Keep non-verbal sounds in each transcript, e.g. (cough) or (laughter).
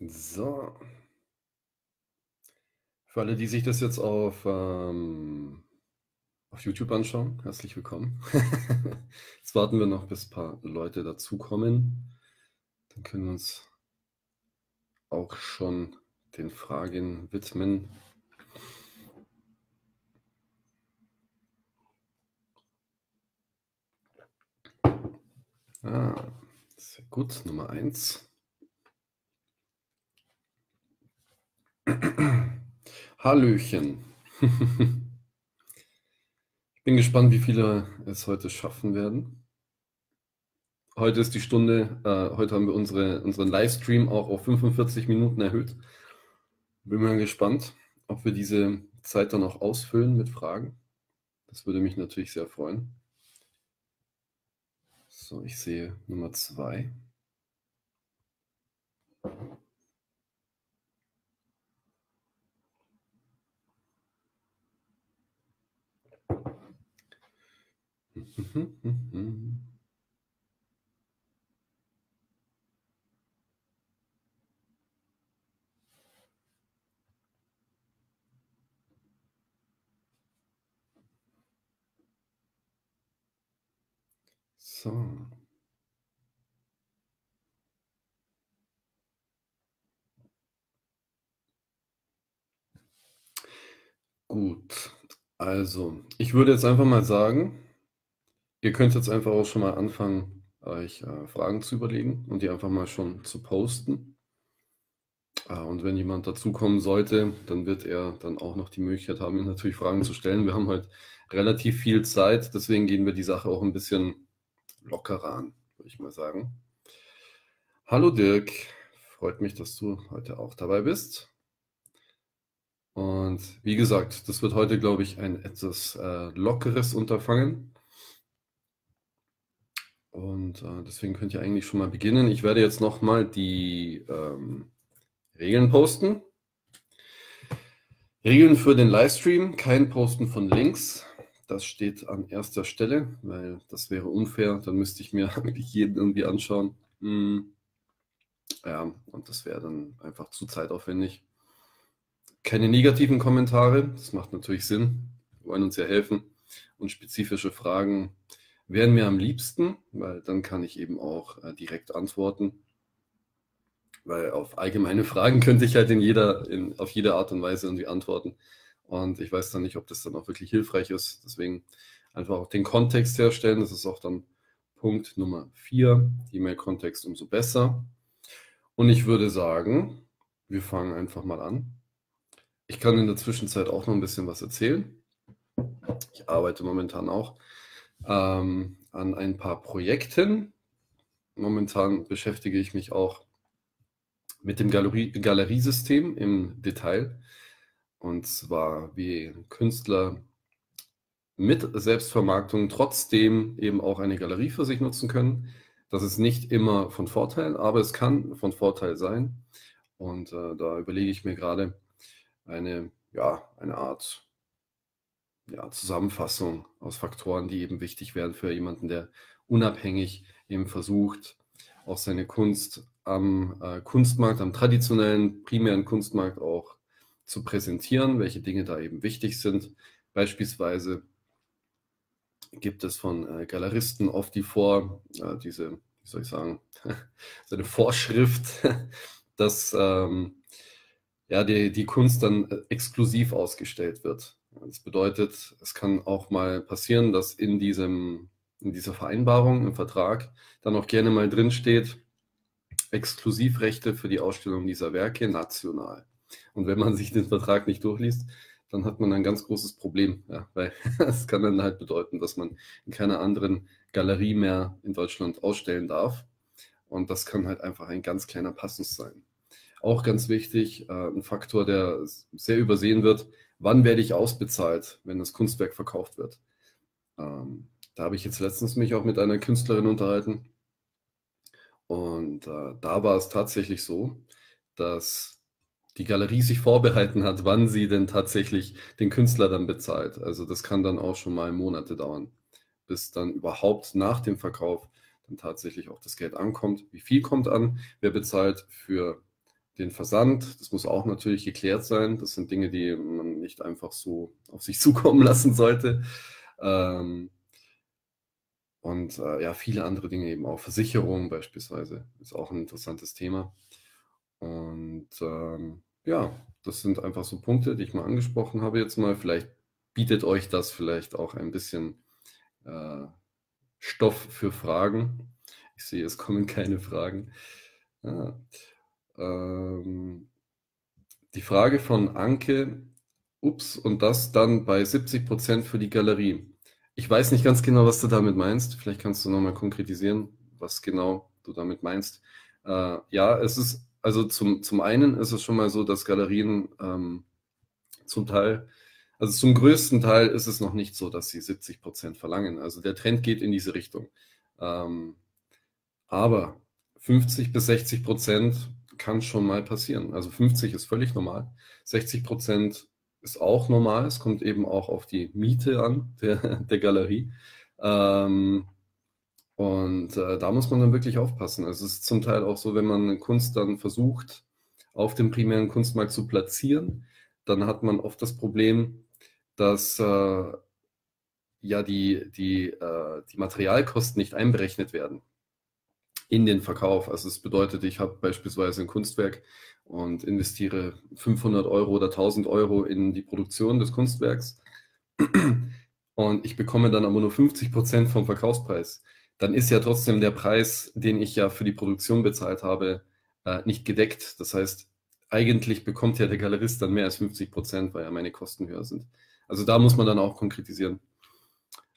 So. Für alle, die sich das jetzt auf, ähm, auf YouTube anschauen, herzlich willkommen. (laughs) jetzt warten wir noch, bis ein paar Leute dazukommen. Dann können wir uns auch schon den Fragen widmen. Ah, sehr gut, Nummer eins. (clears throat) Hallöchen. ich bin gespannt, wie viele es heute schaffen werden. Heute ist die Stunde, äh, heute haben wir unsere, unseren Livestream auch auf 45 Minuten erhöht. Bin mal gespannt, ob wir diese Zeit dann auch ausfüllen mit Fragen. Das würde mich natürlich sehr freuen. So, ich sehe Nummer zwei. So. Gut, also ich würde jetzt einfach mal sagen, Ihr könnt jetzt einfach auch schon mal anfangen, euch äh, Fragen zu überlegen und die einfach mal schon zu posten. Äh, und wenn jemand dazukommen sollte, dann wird er dann auch noch die Möglichkeit haben, ihm natürlich Fragen zu stellen. Wir haben heute relativ viel Zeit, deswegen gehen wir die Sache auch ein bisschen lockerer an, würde ich mal sagen. Hallo Dirk, freut mich, dass du heute auch dabei bist. Und wie gesagt, das wird heute, glaube ich, ein etwas äh, lockeres Unterfangen. Und äh, deswegen könnt ihr eigentlich schon mal beginnen. Ich werde jetzt nochmal die ähm, Regeln posten. Regeln für den Livestream, kein Posten von Links. Das steht an erster Stelle, weil das wäre unfair. Dann müsste ich mir (laughs) jeden irgendwie anschauen. Hm. Ja, und das wäre dann einfach zu zeitaufwendig. Keine negativen Kommentare, das macht natürlich Sinn. Wir wollen uns ja helfen. Und spezifische Fragen wären mir am liebsten, weil dann kann ich eben auch äh, direkt antworten. Weil auf allgemeine (laughs) Fragen könnte ich halt in jeder, in, auf jede Art und Weise irgendwie antworten. Und ich weiß dann nicht, ob das dann auch wirklich hilfreich ist. Deswegen einfach auch den Kontext herstellen. Das ist auch dann Punkt Nummer vier. Je mehr Kontext, umso besser. Und ich würde sagen, wir fangen einfach mal an. Ich kann in der Zwischenzeit auch noch ein bisschen was erzählen. Ich arbeite momentan auch ähm, an ein paar Projekten. Momentan beschäftige ich mich auch mit dem Galerie Galeriesystem im Detail. Und zwar wie Künstler mit Selbstvermarktung trotzdem eben auch eine Galerie für sich nutzen können. Das ist nicht immer von Vorteil, aber es kann von Vorteil sein. Und äh, da überlege ich mir gerade eine, ja, eine Art ja, Zusammenfassung aus Faktoren, die eben wichtig wären für jemanden, der unabhängig eben versucht, auch seine Kunst am äh, Kunstmarkt, am traditionellen, primären Kunstmarkt auch zu präsentieren, welche Dinge da eben wichtig sind. Beispielsweise gibt es von äh, Galeristen oft die Vor, äh, diese, wie soll ich sagen, (laughs) so Vorschrift, (laughs) dass ähm, ja, die, die Kunst dann äh, exklusiv ausgestellt wird. Das bedeutet, es kann auch mal passieren, dass in, diesem, in dieser Vereinbarung, im Vertrag, dann auch gerne mal drin steht, Exklusivrechte für die Ausstellung dieser Werke national. Und wenn man sich den Vertrag nicht durchliest, dann hat man ein ganz großes Problem, ja, weil (laughs) es kann dann halt bedeuten, dass man in keiner anderen Galerie mehr in Deutschland ausstellen darf. Und das kann halt einfach ein ganz kleiner Passus sein. Auch ganz wichtig, äh, ein Faktor, der sehr übersehen wird, wann werde ich ausbezahlt, wenn das Kunstwerk verkauft wird. Ähm, da habe ich jetzt letztens mich auch mit einer Künstlerin unterhalten. Und äh, da war es tatsächlich so, dass die Galerie sich vorbehalten hat, wann sie denn tatsächlich den Künstler dann bezahlt. Also das kann dann auch schon mal Monate dauern, bis dann überhaupt nach dem Verkauf dann tatsächlich auch das Geld ankommt. Wie viel kommt an? Wer bezahlt für den Versand, das muss auch natürlich geklärt sein. Das sind Dinge, die man nicht einfach so auf sich (laughs) zukommen lassen sollte. Ähm, und äh, ja, viele andere Dinge eben auch. Versicherung beispielsweise ist auch ein interessantes Thema. Und ähm, ja, das sind einfach so Punkte, die ich mal angesprochen habe jetzt mal. Vielleicht bietet euch das vielleicht auch ein bisschen äh, Stoff für Fragen. Ich sehe, es kommen keine Fragen. Ja. Ähm, die Frage von Anke, ups, und das dann bei 70 Prozent für die Galerie. Ich weiß nicht ganz genau, was du damit meinst. Vielleicht kannst du nochmal konkretisieren, was genau du damit meinst. Äh, ja, es ist, also zum, zum einen ist es schon mal so, dass Galerien ähm, zum Teil, also zum größten Teil ist es noch nicht so, dass sie 70 Prozent verlangen. Also der Trend geht in diese Richtung. Ähm, aber 50 bis 60 Prozent kann schon mal passieren. Also 50 ist völlig normal. 60 Prozent ist auch normal. Es kommt eben auch auf die Miete an der, (laughs) der Galerie. Ähm, und äh, da muss man dann wirklich aufpassen. Es ist zum Teil auch so, wenn man Kunst dann versucht, auf dem primären Kunstmarkt zu platzieren, dann hat man oft das Problem, dass äh, ja die, die, äh, die Materialkosten nicht einberechnet werden in den Verkauf. Also es bedeutet, ich habe beispielsweise ein Kunstwerk und investiere 500 Euro oder 1000 Euro in die Produktion des Kunstwerks und ich bekomme dann aber nur 50 Prozent vom Verkaufspreis. Dann ist ja trotzdem der Preis, den ich ja für die Produktion bezahlt habe, äh, nicht gedeckt. Das heißt, eigentlich bekommt ja der Galerist dann mehr als 50 Prozent, weil ja meine Kosten höher sind. Also da muss man dann auch konkretisieren.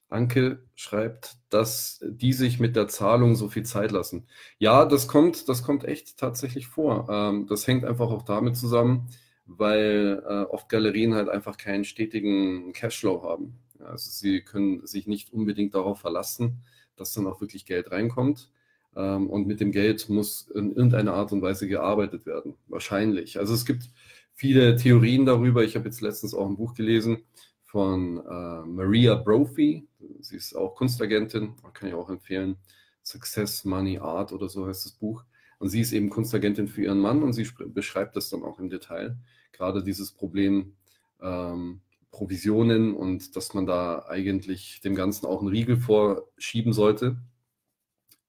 Anke schreibt, dass die sich mit der Zahlung so viel Zeit lassen. Ja, das kommt, das kommt echt tatsächlich vor. Ähm, das hängt einfach auch damit zusammen, weil äh, oft Galerien halt einfach keinen stetigen Cashflow haben. Also sie können sich nicht unbedingt darauf verlassen, dass dann auch wirklich Geld reinkommt. Ähm, und mit dem Geld muss in irgendeiner Art und Weise gearbeitet werden. Wahrscheinlich. Also es gibt viele Theorien darüber. Ich habe jetzt letztens auch ein Buch gelesen von äh, Maria Brophy. Sie ist auch Kunstagentin, kann ich auch empfehlen. Success, Money, Art oder so heißt das Buch. Und sie ist eben Kunstagentin für ihren Mann und sie beschreibt das dann auch im Detail. Gerade dieses Problem ähm, Provisionen und dass man da eigentlich dem Ganzen auch einen Riegel vorschieben sollte.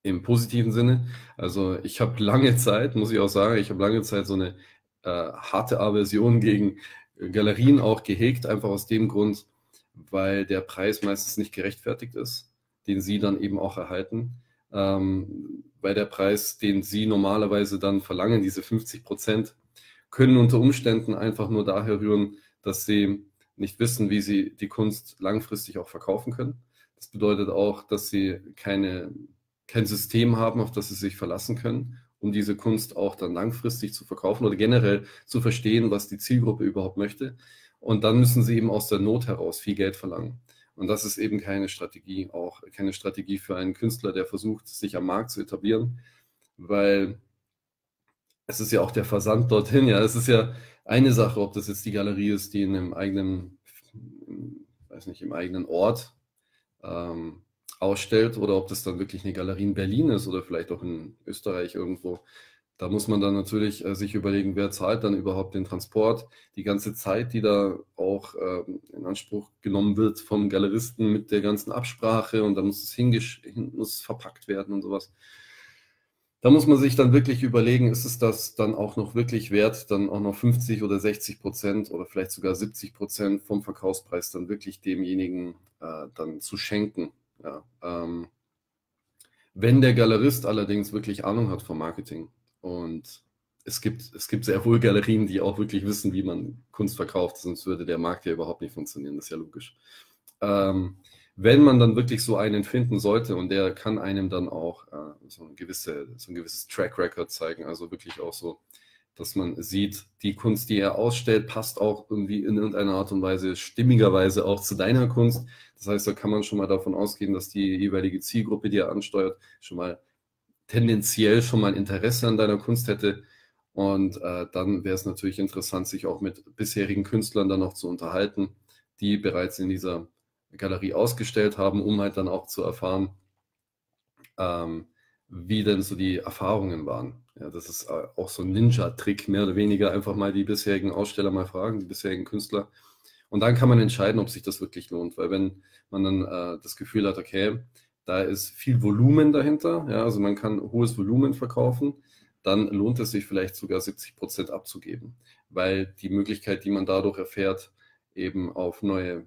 Im positiven Sinne. Also ich habe lange Zeit, muss ich auch sagen, ich habe lange Zeit so eine äh, harte Aversion gegen Galerien auch gehegt, einfach aus dem Grund, weil der Preis meistens nicht gerechtfertigt ist, den sie dann eben auch erhalten. Ähm, weil der Preis, den sie normalerweise dann verlangen, diese 50 Prozent, können unter Umständen einfach nur daher rühren, dass sie nicht wissen, wie sie die Kunst langfristig auch verkaufen können. Das bedeutet auch, dass sie keine, kein System haben, auf das sie sich verlassen können um diese Kunst auch dann langfristig zu verkaufen oder generell zu verstehen, was die Zielgruppe überhaupt möchte. Und dann müssen sie eben aus der Not heraus viel Geld verlangen. Und das ist eben keine Strategie, auch keine Strategie für einen Künstler, der versucht, sich am Markt zu etablieren, weil es ist ja auch der Versand dorthin. Ja, es ist ja eine Sache, ob das jetzt die Galerie ist, die in einem eigenen, weiß nicht, im eigenen Ort ähm, ausstellt oder ob das dann wirklich eine Galerie in Berlin ist oder vielleicht auch in Österreich irgendwo. Da muss man dann natürlich äh, sich überlegen, wer zahlt dann überhaupt den Transport, die ganze Zeit, die da auch äh, in Anspruch genommen wird vom Galeristen mit der ganzen Absprache und da muss es hingesch muss verpackt werden und sowas. Da muss man sich dann wirklich überlegen, ist es das dann auch noch wirklich wert, dann auch noch 50 oder 60 Prozent oder vielleicht sogar 70 Prozent vom Verkaufspreis dann wirklich demjenigen äh, dann zu schenken. Ja, ähm, wenn der Galerist allerdings wirklich Ahnung hat vom Marketing und es gibt, es gibt sehr wohl Galerien, die auch wirklich wissen, wie man Kunst verkauft, sonst würde der Markt ja überhaupt nicht funktionieren, das ist ja logisch. Ähm, wenn man dann wirklich so einen finden sollte und der kann einem dann auch äh, so, ein gewisse, so ein gewisses Track Record zeigen, also wirklich auch so dass man sieht, die Kunst, die er ausstellt, passt auch irgendwie in irgendeiner Art und Weise stimmigerweise auch zu deiner Kunst. Das heißt, da kann man schon mal davon ausgehen, dass die jeweilige Zielgruppe, die er ansteuert, schon mal tendenziell schon mal Interesse an deiner Kunst hätte. Und äh, dann wäre es natürlich interessant, sich auch mit bisherigen Künstlern dann noch zu unterhalten, die bereits in dieser Galerie ausgestellt haben, um halt dann auch zu erfahren, ähm, wie denn so die Erfahrungen waren. Ja, das ist äh, auch so ein Ninja-Trick, mehr oder weniger einfach mal die bisherigen Aussteller mal fragen, die bisherigen Künstler. Und dann kann man entscheiden, ob sich das wirklich lohnt. Weil wenn man dann äh, das Gefühl hat, okay, da ist viel Volumen dahinter, ja, also man kann hohes Volumen verkaufen, dann lohnt es sich vielleicht sogar 70 Prozent abzugeben, weil die Möglichkeit, die man dadurch erfährt, eben auf neue,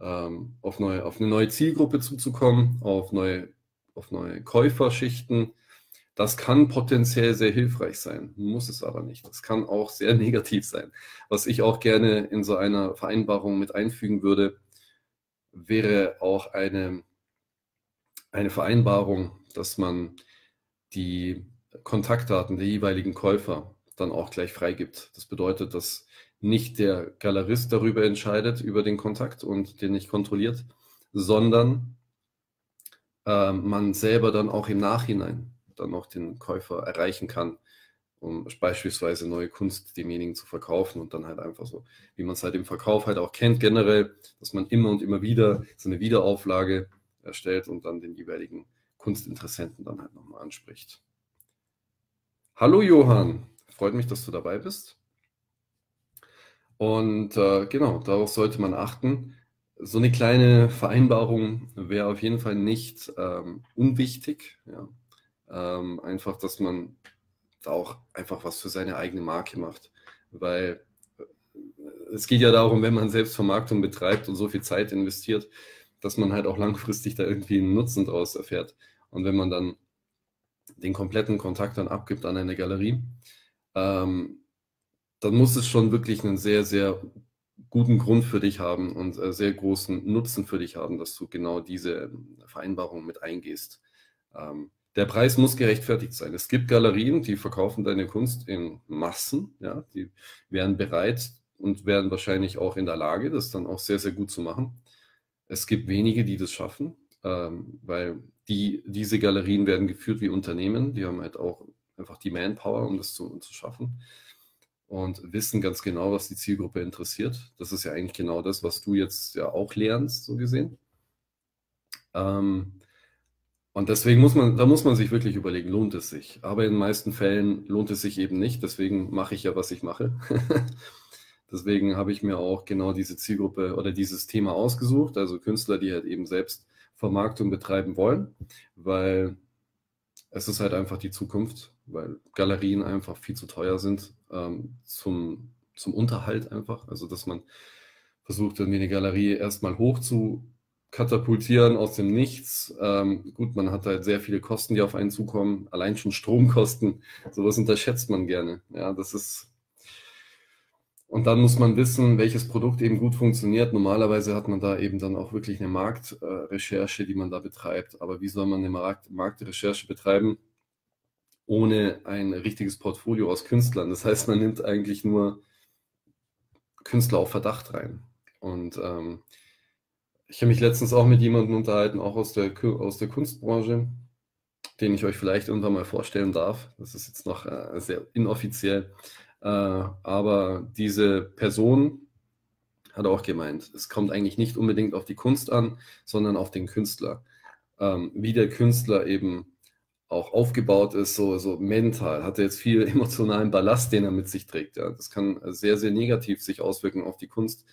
ähm, auf neue, auf eine neue Zielgruppe zuzukommen, auf neue, auf neue Käuferschichten, das kann potenziell sehr hilfreich sein, muss es aber nicht. Das kann auch sehr (laughs) negativ sein. Was ich auch gerne in so einer Vereinbarung mit einfügen würde, wäre auch eine, eine Vereinbarung, dass man die Kontaktdaten der jeweiligen Käufer dann auch gleich freigibt. Das bedeutet, dass nicht der Galerist darüber entscheidet, über den Kontakt und den nicht kontrolliert, sondern äh, man selber dann auch im Nachhinein dann auch den Käufer erreichen kann, um beispielsweise neue Kunst demjenigen zu verkaufen und dann halt einfach so, wie man es halt im Verkauf halt auch kennt generell, dass man immer und immer wieder so eine Wiederauflage erstellt und dann den jeweiligen Kunstinteressenten dann halt nochmal anspricht. Hallo Johann, freut mich, dass du dabei bist. Und äh, genau, darauf sollte man achten. So eine kleine Vereinbarung wäre auf jeden Fall nicht ähm, unwichtig. Ja. Ähm, einfach, dass man da auch einfach was für seine eigene Marke macht. Weil äh, es geht ja darum, wenn man selbst Vermarktung betreibt und so viel Zeit investiert, dass man halt auch langfristig da irgendwie einen Nutzen draus erfährt. Und wenn man dann den kompletten Kontakt dann abgibt an eine Galerie, ähm, dann muss es schon wirklich einen sehr, sehr guten Grund für dich haben und äh, sehr großen Nutzen für dich haben, dass du genau diese Vereinbarung mit eingehst. Ähm, der Preis muss gerechtfertigt sein. Es gibt Galerien, die verkaufen deine Kunst in Massen, ja, die wären bereit und wären wahrscheinlich auch in der Lage, das dann auch sehr, sehr gut zu machen. Es gibt wenige, die das schaffen, ähm, weil die, diese Galerien werden geführt wie Unternehmen, die haben halt auch einfach die Manpower, um das zu, zu schaffen und wissen ganz genau, was die Zielgruppe interessiert. Das ist ja eigentlich genau das, was du jetzt ja auch lernst, so gesehen. Ähm, und deswegen muss man, da muss man sich wirklich überlegen, lohnt es sich. Aber in den meisten Fällen lohnt es sich eben nicht. Deswegen mache ich ja, was ich mache. (laughs) deswegen habe ich mir auch genau diese Zielgruppe oder dieses Thema ausgesucht. Also Künstler, die halt eben selbst Vermarktung betreiben wollen, weil es ist halt einfach die Zukunft, weil Galerien einfach viel zu teuer sind ähm, zum, zum Unterhalt einfach. Also dass man versucht, irgendwie eine Galerie erstmal hoch zu katapultieren aus dem Nichts. Ähm, gut, man hat halt sehr viele Kosten, die auf einen zukommen. Allein schon Stromkosten, sowas unterschätzt man gerne. Ja, das ist und dann muss man wissen, welches Produkt eben gut funktioniert. Normalerweise hat man da eben dann auch wirklich eine Marktrecherche, die man da betreibt. Aber wie soll man eine Markt Marktrecherche betreiben ohne ein richtiges Portfolio aus Künstlern? Das heißt, man nimmt eigentlich nur Künstler auf Verdacht rein. Und ähm, ich habe mich letztens auch mit jemandem unterhalten, auch aus der, aus der Kunstbranche, den ich euch vielleicht irgendwann mal vorstellen darf. Das ist jetzt noch äh, sehr inoffiziell. Äh, aber diese Person hat auch gemeint, es kommt eigentlich nicht unbedingt auf die Kunst an, sondern auf den Künstler. Ähm, wie der Künstler eben auch aufgebaut ist, so, so mental, hat er jetzt viel (laughs) emotionalen Ballast, den er mit sich trägt. Ja. Das kann sehr, sehr negativ sich auswirken auf die Kunst.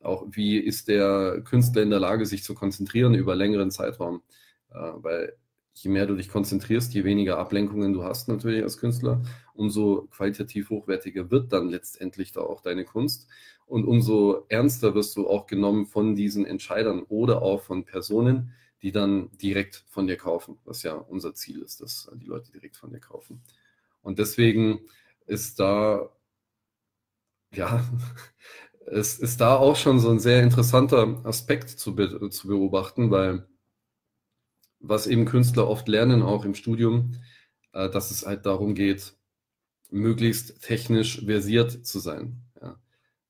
Auch wie ist der Künstler in der Lage, sich zu konzentrieren über längeren Zeitraum? Äh, weil je mehr du dich konzentrierst, je weniger Ablenkungen du hast natürlich als Künstler, umso qualitativ hochwertiger wird dann letztendlich da auch deine Kunst und umso ernster wirst du auch genommen von diesen Entscheidern oder auch von Personen, die dann direkt von dir kaufen, was ja unser Ziel ist, dass die Leute direkt von dir kaufen. Und deswegen ist da, ja, (laughs) es ist da auch schon so ein sehr interessanter Aspekt zu, be zu beobachten, weil was eben Künstler oft lernen, auch im Studium, äh, dass es halt darum geht, möglichst technisch versiert zu sein. Ja.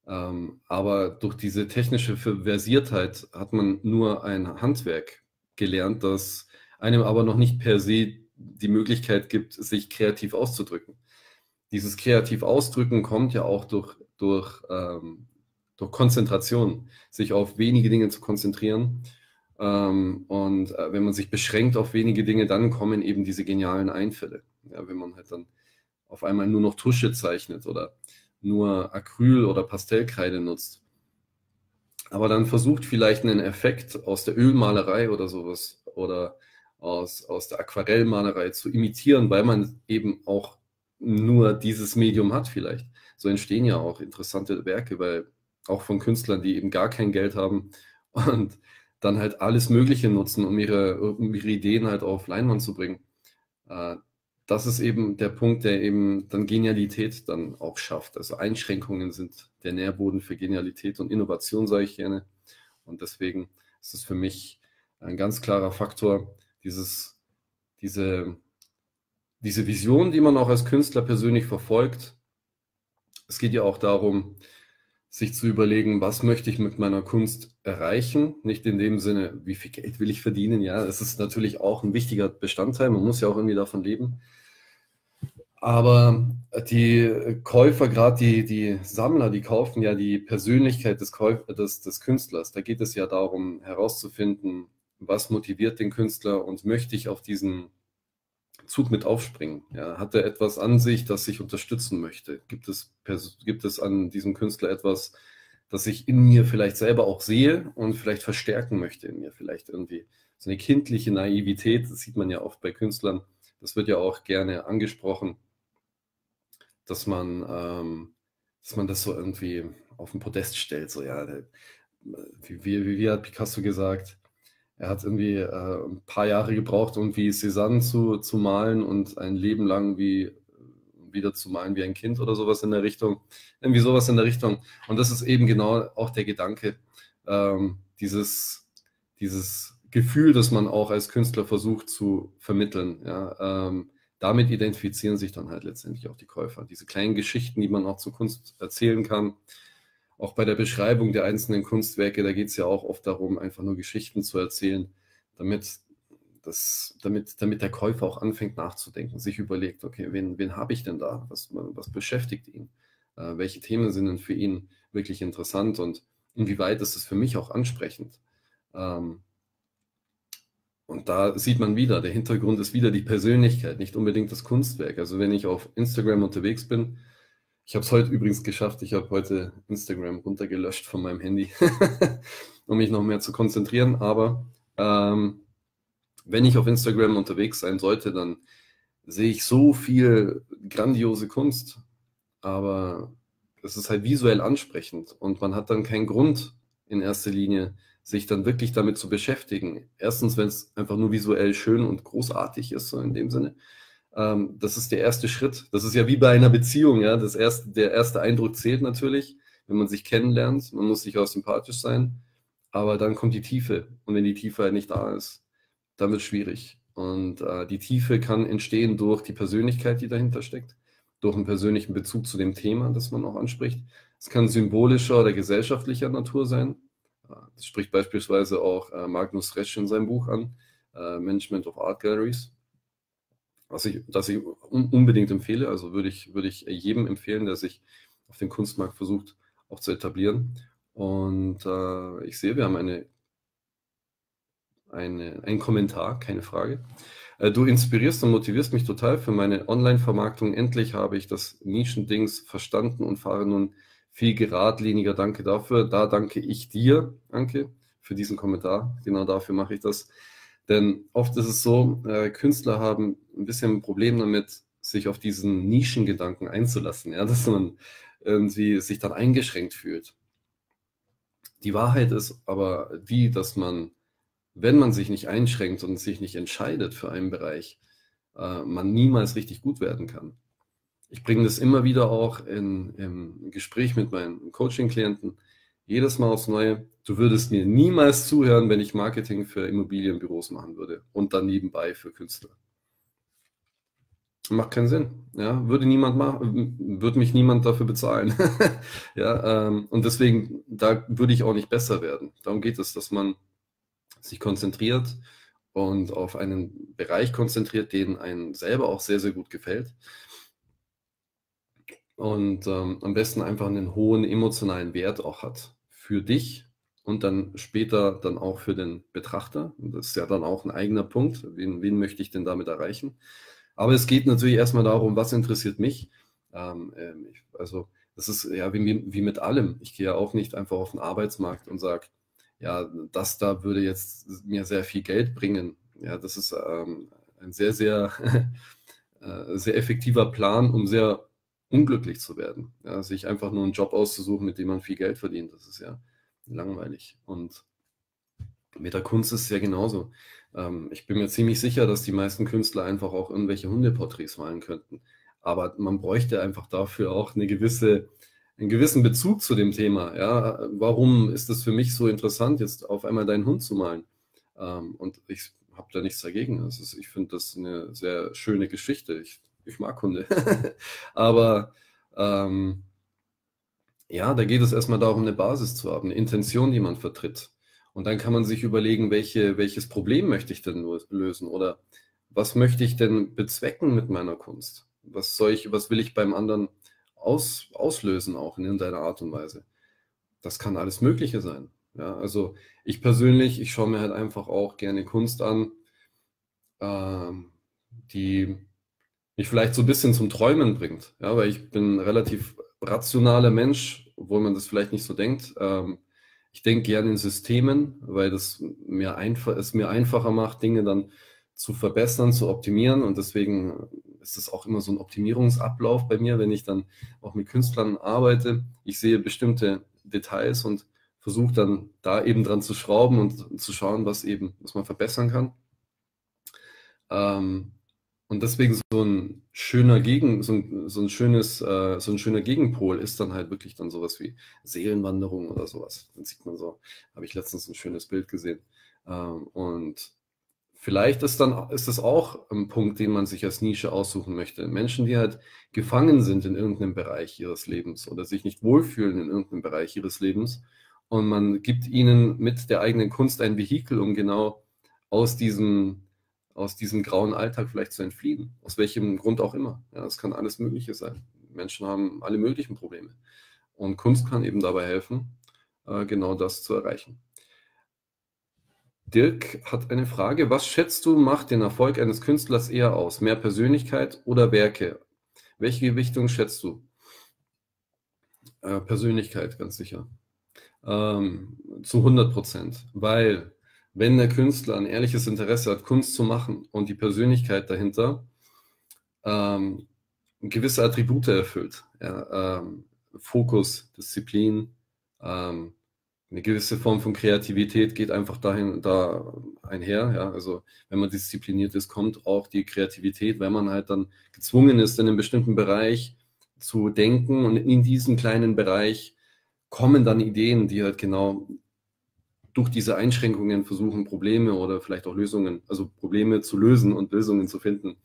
Ähm, aber durch diese technische Versiertheit hat man nur ein Handwerk gelernt, das einem aber noch nicht per se die Möglichkeit gibt, sich kreativ auszudrücken. Dieses kreativ Ausdrücken kommt ja auch durch, durch, ähm, durch Konzentration, sich auf wenige Dinge zu konzentrieren Ähm, und äh, wenn man sich beschränkt auf wenige Dinge, dann kommen eben diese genialen Einfälle. Ja, wenn man halt dann auf einmal nur noch Tusche zeichnet oder nur Acryl oder Pastellkreide nutzt. Aber dann versucht vielleicht einen Effekt aus der Ölmalerei oder sowas oder aus, aus der Aquarellmalerei zu imitieren, weil man eben auch nur dieses Medium hat vielleicht. So entstehen ja auch interessante Werke, weil auch von Künstlern, die eben gar kein Geld haben und dann halt alles Mögliche nutzen, um ihre, um ihre Ideen halt auf Leinwand zu bringen. Äh, das ist eben der Punkt, der eben dann Genialität dann auch schafft. Also Einschränkungen sind der Nährboden für Genialität und Innovation, sage ich gerne. Und deswegen ist es für mich ein ganz klarer Faktor, dieses, diese, diese Vision, die man auch als Künstler persönlich verfolgt. Es geht ja auch darum, sich zu überlegen, was möchte ich mit meiner Kunst erreichen. Nicht in dem Sinne, wie viel Geld will ich verdienen. Ja, es ist natürlich auch ein wichtiger Bestandteil. Man muss ja auch irgendwie davon leben. Aber die Käufer, gerade die, die Sammler, die kaufen ja die Persönlichkeit des, Käuf des, des Künstlers. Da geht es ja darum, herauszufinden, was motiviert den Künstler und möchte ich auf diesen Zug mit aufspringen? Ja, hat er etwas an sich, das ich unterstützen möchte? Gibt es, gibt es an diesem Künstler etwas, das ich in mir vielleicht selber auch sehe und vielleicht verstärken möchte in mir? Vielleicht irgendwie so eine kindliche Naivität, das sieht man ja oft bei Künstlern. Das wird ja auch gerne angesprochen, dass man, ähm, dass man das so irgendwie auf den Podest stellt. So, ja, wie, wie, wie hat Picasso gesagt? Er hat irgendwie äh, ein paar Jahre gebraucht, um wie Cézanne zu, zu malen und ein Leben lang wie wieder zu malen wie ein Kind oder sowas in der Richtung. Irgendwie sowas in der Richtung. Und das ist eben genau auch der Gedanke, ähm, dieses, dieses Gefühl, das man auch als Künstler versucht zu vermitteln. Ja, ähm, damit identifizieren sich dann halt letztendlich auch die Käufer. Diese kleinen Geschichten, die man auch zur Kunst erzählen kann, auch bei der Beschreibung der einzelnen Kunstwerke, da geht es ja auch oft darum, einfach nur Geschichten zu erzählen, damit, das, damit, damit der Käufer auch anfängt nachzudenken, sich überlegt, okay, wen, wen habe ich denn da? Was, was beschäftigt ihn? Äh, welche Themen sind denn für ihn wirklich interessant und inwieweit ist es für mich auch ansprechend? Ähm, und da sieht man wieder, der Hintergrund ist wieder die Persönlichkeit, nicht unbedingt das Kunstwerk. Also wenn ich auf Instagram unterwegs bin, ich habe es heute übrigens geschafft. Ich habe heute Instagram runtergelöscht von meinem Handy, (laughs) um mich noch mehr zu konzentrieren. Aber ähm, wenn ich auf Instagram unterwegs sein sollte, dann sehe ich so viel grandiose Kunst. Aber es ist halt visuell ansprechend und man hat dann keinen Grund in erster Linie, sich dann wirklich damit zu beschäftigen. Erstens, wenn es einfach nur visuell schön und großartig ist, so in dem Sinne. Ähm, das ist der erste Schritt. Das ist ja wie bei einer Beziehung, ja. Das erste, der erste Eindruck zählt natürlich, wenn man sich kennenlernt. Man muss sich auch sympathisch sein. Aber dann kommt die Tiefe. Und wenn die Tiefe halt nicht da ist, dann wird es schwierig. Und äh, die Tiefe kann entstehen durch die Persönlichkeit, die dahinter steckt, durch einen persönlichen Bezug zu dem Thema, das man auch anspricht. Es kann symbolischer oder gesellschaftlicher Natur sein. Äh, das spricht beispielsweise auch äh, Magnus Resch in seinem Buch an, äh, Management of Art Galleries was ich, das ich unbedingt empfehle. Also würde ich, würde ich jedem empfehlen, der sich auf dem Kunstmarkt versucht, auch zu etablieren. Und äh, ich sehe, wir haben eine, eine, einen Kommentar, keine Frage. Äh, du inspirierst und motivierst mich total für meine Online-Vermarktung. Endlich habe ich das Nischendings verstanden und fahre nun viel geradliniger. Danke dafür. Da danke ich dir, Anke, für diesen Kommentar. Genau dafür mache ich das. Denn oft ist es so, äh, Künstler haben ein bisschen ein Problem damit, sich auf diesen Nischengedanken einzulassen, ja, (laughs) dass man irgendwie sich dann eingeschränkt fühlt. Die Wahrheit ist aber die, dass man, wenn man sich nicht einschränkt und sich nicht entscheidet für einen Bereich, äh, man niemals richtig gut werden kann. Ich bringe das immer wieder auch in, im Gespräch mit meinen Coaching-Klienten jedes Mal aufs Neue, du würdest mir niemals zuhören, wenn ich Marketing für Immobilienbüros machen würde und dann nebenbei für Künstler. Macht keinen Sinn. Ja, würde niemand machen, würde mich niemand dafür bezahlen. (laughs) ja, ähm, und deswegen, da würde ich auch nicht besser werden. Darum geht es, dass man sich konzentriert und auf einen Bereich konzentriert, den einem selber auch sehr, sehr gut gefällt und ähm, am besten einfach einen hohen emotionalen Wert auch hat für dich und dann später dann auch für den Betrachter. Das ist ja dann auch ein eigener Punkt. Wen, wen möchte ich denn damit erreichen? Aber es geht natürlich erstmal darum, was interessiert mich. Ähm, ähm ich, also das ist ja wie, wie mit allem. Ich gehe ja auch nicht einfach auf den Arbeitsmarkt und sage, ja, das da würde jetzt mir sehr viel Geld bringen. Ja, das ist ähm, ein sehr, sehr, (laughs) äh, sehr effektiver Plan, um sehr unglücklich zu werden. Ja, sich einfach nur einen Job auszusuchen, mit dem man viel Geld verdient. Das ist ja langweilig. Und mit der Kunst ist es ja genauso. Ähm, ich bin mir ziemlich sicher, dass die meisten Künstler einfach auch irgendwelche Hundeporträts malen könnten. Aber man bräuchte einfach dafür auch eine gewisse, einen gewissen Bezug zu dem Thema. Ja, warum ist es für mich so interessant, jetzt auf einmal deinen Hund zu malen? Ähm, und ich habe da nichts dagegen. Ist, ich finde das eine sehr schöne Geschichte. Ich, ich mag Hunde. (laughs) Aber ähm, ja, da geht es erstmal darum, eine Basis zu haben, eine Intention, die man vertritt. Und dann kann man sich überlegen, welche, welches Problem möchte ich denn lösen oder was möchte ich denn bezwecken mit meiner Kunst? Was soll ich, was will ich beim anderen aus, auslösen, auch in irgendeiner Art und Weise? Das kann alles Mögliche sein. Ja, also ich persönlich, ich schaue mir halt einfach auch gerne Kunst an, äh, die mich vielleicht so ein bisschen zum Träumen bringt. Ja, weil ich bin ein relativ rationaler Mensch, obwohl man das vielleicht nicht so denkt. Ähm, ich denke gerne in Systemen, weil das mir einfach, es mir einfacher macht, Dinge dann zu verbessern, zu optimieren. Und deswegen ist es auch immer so ein Optimierungsablauf bei mir, wenn ich dann auch mit Künstlern arbeite. Ich sehe bestimmte Details und versuche dann da eben dran zu schrauben und zu schauen, was eben, was man verbessern kann. Ähm, und deswegen so ein schöner Gegen, so ein, so ein schönes, äh, so ein schöner Gegenpol ist dann halt wirklich dann sowas wie Seelenwanderung oder sowas. Dann sieht man so, habe ich letztens ein schönes Bild gesehen. Ähm, und vielleicht ist dann, ist das auch ein Punkt, den man sich als Nische aussuchen möchte. Menschen, die halt gefangen sind in irgendeinem Bereich ihres Lebens oder sich nicht wohlfühlen in irgendeinem Bereich ihres Lebens. Und man gibt ihnen mit der eigenen Kunst ein Vehikel, um genau aus diesem aus diesem grauen Alltag vielleicht zu entfliehen. Aus welchem Grund auch immer. Ja, es kann alles Mögliche sein. Menschen haben alle möglichen Probleme. Und Kunst kann eben dabei helfen, äh, genau das zu erreichen. Dirk hat eine Frage. Was schätzt du, macht den Erfolg eines Künstlers eher aus? Mehr Persönlichkeit oder Werke? Welche Gewichtung schätzt du? Äh, Persönlichkeit, ganz sicher. Ähm, zu 100 Prozent. Weil wenn der Künstler ein ehrliches Interesse hat, Kunst zu machen und die Persönlichkeit dahinter ähm, gewisse Attribute erfüllt, ja, ähm, Fokus, Disziplin, ähm, eine gewisse Form von Kreativität geht einfach dahin, da einher. Ja? Also wenn man diszipliniert ist, kommt auch die Kreativität, wenn man halt dann gezwungen ist, in einem bestimmten Bereich zu denken und in diesem kleinen Bereich kommen dann Ideen, die halt genau durch diese Einschränkungen versuchen, Probleme oder vielleicht auch Lösungen, also Probleme zu lösen und Lösungen zu finden.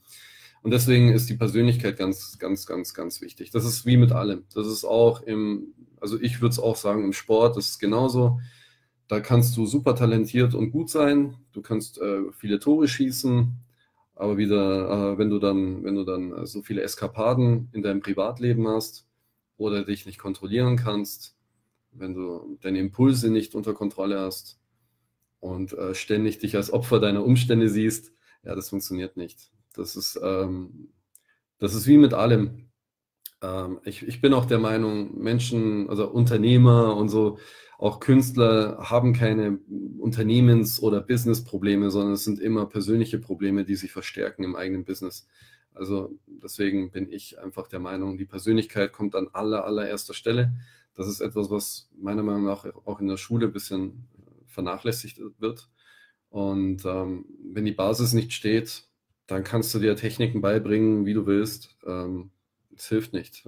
Und deswegen ist die Persönlichkeit ganz, ganz, ganz, ganz wichtig. Das ist wie mit allem. Das ist auch im, also ich würde es auch sagen, im Sport ist genauso. Da kannst du super talentiert und gut sein. Du kannst äh, viele Tore schießen, aber wieder, äh, wenn du dann, wenn du dann äh, so viele Eskapaden in deinem Privatleben hast oder dich nicht kontrollieren kannst, wenn du deine Impulse nicht unter Kontrolle hast und äh, ständig dich als Opfer deiner Umstände siehst, ja, das funktioniert nicht. Das ist, ähm, das ist wie mit allem. Ähm, ich, ich bin auch der Meinung, Menschen, also Unternehmer und so, auch Künstler haben keine Unternehmens- oder Business-Probleme, sondern es sind immer persönliche Probleme, die sich verstärken im eigenen Business. Also deswegen bin ich einfach der Meinung, die Persönlichkeit kommt an aller, allererster Stelle das ist etwas, was meiner Meinung nach auch in der Schule ein bisschen vernachlässigt wird. Und ähm, wenn die Basis nicht steht, dann kannst du dir Techniken beibringen, wie du willst. Ähm, es hilft nicht.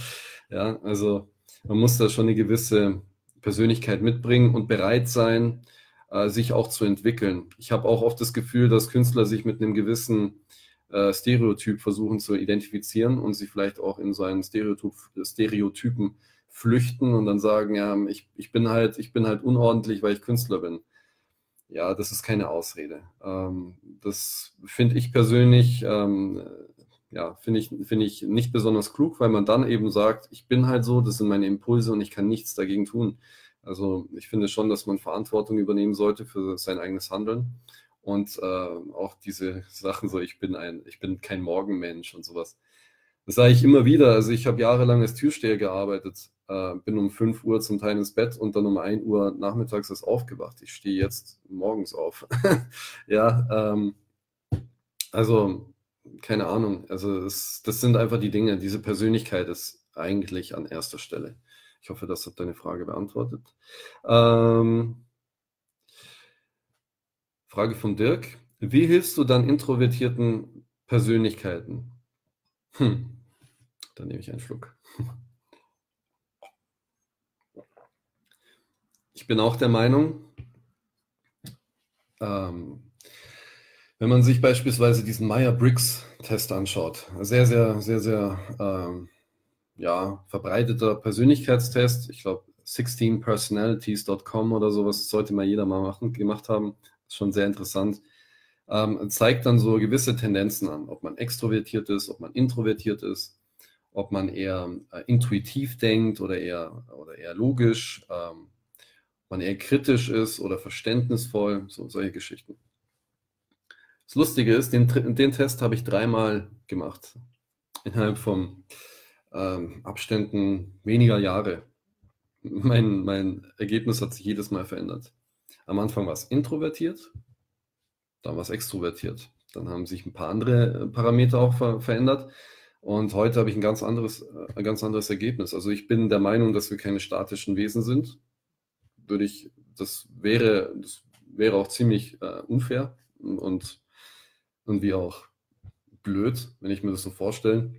(laughs) ja, also man muss da schon eine gewisse Persönlichkeit mitbringen und bereit sein, äh, sich auch zu entwickeln. Ich habe auch oft das Gefühl, dass Künstler sich mit einem gewissen äh, Stereotyp versuchen zu identifizieren und sich vielleicht auch in so einen Stereotyp, Stereotypen flüchten und dann sagen, ja, ich, ich bin halt, ich bin halt unordentlich, weil ich Künstler bin. Ja, das ist keine Ausrede. Ähm, das finde ich persönlich, ähm, ja, finde ich, finde ich nicht besonders klug, weil man dann eben sagt, ich bin halt so, das sind meine Impulse und ich kann nichts dagegen tun. Also ich finde schon, dass man Verantwortung übernehmen sollte für sein eigenes Handeln und äh, auch diese Sachen so, ich bin ein, ich bin kein Morgenmensch und sowas. Das sage ich immer wieder. Also ich habe jahrelang als Türsteher gearbeitet, äh, bin um 5 Uhr zum Teil ins Bett und dann um 1 Uhr nachmittags ist aufgewacht. Ich stehe jetzt morgens auf. (laughs) ja, ähm, also keine Ahnung. Also es, das sind einfach die Dinge. Diese Persönlichkeit ist eigentlich an erster Stelle. Ich hoffe, das hat deine Frage beantwortet. Ähm, Frage von Dirk. Wie hilfst du dann introvertierten Persönlichkeiten? Hm. Dann nehme ich einen Schluck. (laughs) Ich bin auch der Meinung, ähm, wenn man sich beispielsweise diesen Meyer-Briggs-Test anschaut, sehr, sehr, sehr, sehr ähm, ja, verbreiteter Persönlichkeitstest, ich glaube 16personalities.com oder sowas, sollte mal jeder mal machen, gemacht haben, ist schon sehr interessant, ähm, zeigt dann so gewisse Tendenzen an, ob man extrovertiert ist, ob man introvertiert ist, ob man eher äh, intuitiv denkt oder eher, oder eher logisch, ähm, man eher kritisch ist oder verständnisvoll, so solche Geschichten. Das Lustige ist, den, den Test habe ich dreimal gemacht. Innerhalb von ähm, Abständen weniger Jahre. Mein, mein Ergebnis hat sich jedes Mal verändert. Am Anfang war es introvertiert, dann war es extrovertiert. Dann haben sich ein paar andere äh, Parameter auch ver verändert. Und heute habe ich ein ganz anderes, äh, ein ganz anderes Ergebnis. Also ich bin der Meinung, dass wir keine statischen Wesen sind. Würde ich, das wäre, das wäre auch ziemlich äh, unfair und irgendwie auch blöd, wenn ich mir das so vorstelle.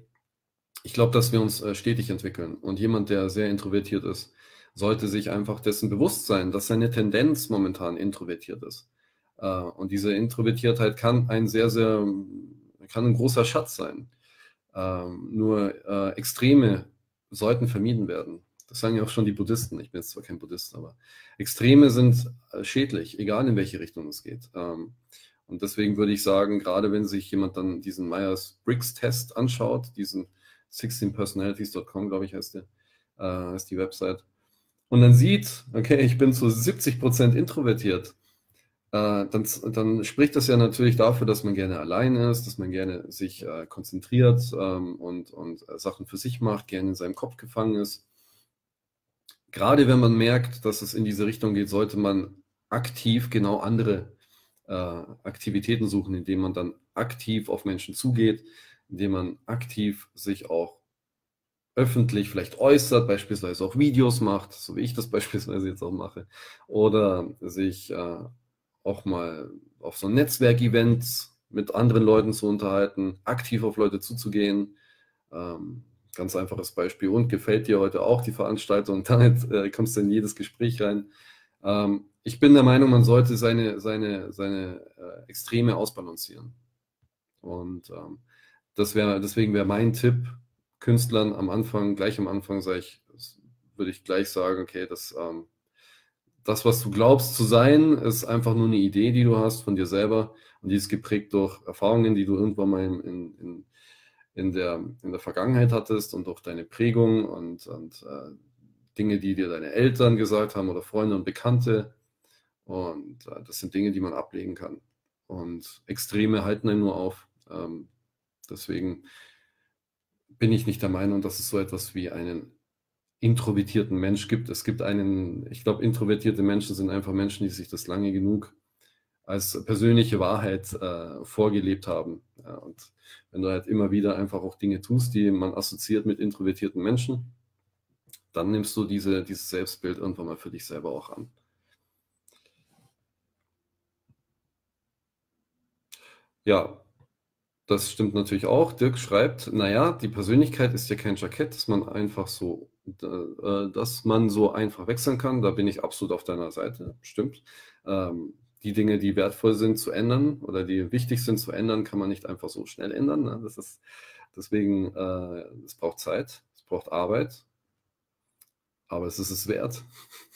Ich glaube, dass wir uns äh, stetig entwickeln und jemand, der sehr introvertiert ist, sollte sich einfach dessen bewusst sein, dass seine Tendenz momentan introvertiert ist. Äh, und diese Introvertiertheit kann ein sehr, sehr, kann ein großer Schatz sein. Ähm, nur äh, Extreme sollten vermieden werden. Das sagen ja auch schon die Buddhisten. Ich bin jetzt zwar kein Buddhist, aber Extreme sind schädlich, egal in welche Richtung es geht. Ähm, und deswegen würde ich sagen, gerade wenn sich jemand dann diesen Myers-Briggs-Test anschaut, diesen 16personalities.com, glaube ich, heißt, der, äh, ist die Website, und dann sieht, okay, ich bin zu 70% introvertiert, äh, dann, dann spricht das ja natürlich dafür, dass man gerne allein ist, dass man gerne sich äh, konzentriert ähm, und, und äh, Sachen für sich macht, gerne in seinem Kopf gefangen ist. Gerade wenn man merkt, dass es in diese Richtung geht, sollte man aktiv genau andere äh, Aktivitäten suchen, indem man dann aktiv auf Menschen zugeht, indem man aktiv sich auch öffentlich vielleicht äußert, beispielsweise auch Videos macht, so wie ich das (laughs) beispielsweise jetzt auch mache, oder sich äh, auch mal auf so Netzwerkevents mit anderen Leuten zu unterhalten, aktiv auf Leute zuzugehen. Ähm, ganz einfaches Beispiel. Und gefällt dir heute auch die Veranstaltung? (laughs) Damit äh, kommst du in jedes Gespräch rein. Ähm, ich bin der Meinung, man sollte seine, seine, seine äh, Extreme ausbalancieren. Und ähm, das wäre, deswegen wäre mein Tipp, Künstlern am Anfang, gleich am Anfang, ich, würde ich gleich sagen, okay, das, ähm, das, was du glaubst zu sein, ist einfach nur eine Idee, die du hast von dir selber und die ist geprägt durch Erfahrungen, die du irgendwann mal in, in, in, der, in der Vergangenheit hattest und durch deine Prägung und, und äh, Dinge, die dir deine Eltern gesagt haben oder Freunde und Bekannte. Und äh, das sind Dinge, die man ablegen kann. Und Extreme halten einen nur auf. Ähm, deswegen bin ich nicht der Meinung, dass es so etwas wie einen introvertierten Mensch gibt. Es gibt einen, ich glaube, introvertierte Menschen sind einfach Menschen, die sich das lange genug als persönliche Wahrheit äh, vorgelebt haben. Ja, und wenn du halt immer wieder einfach auch Dinge tust, die man assoziiert mit introvertierten Menschen, dann nimmst du diese, dieses Selbstbild irgendwann mal für dich selber auch an. Ja, das stimmt natürlich auch. Dirk schreibt, naja, die Persönlichkeit ist ja kein Jackett, dass man einfach so, äh, dass man so einfach wechseln kann. Da bin ich absolut auf deiner Seite. Stimmt. Ähm, die Dinge, die wertvoll sind zu ändern oder die wichtig sind zu ändern, kann man nicht einfach so schnell ändern. Ne? Das ist deswegen, äh, es braucht Zeit, es braucht Arbeit, aber es ist es wert.